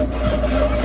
you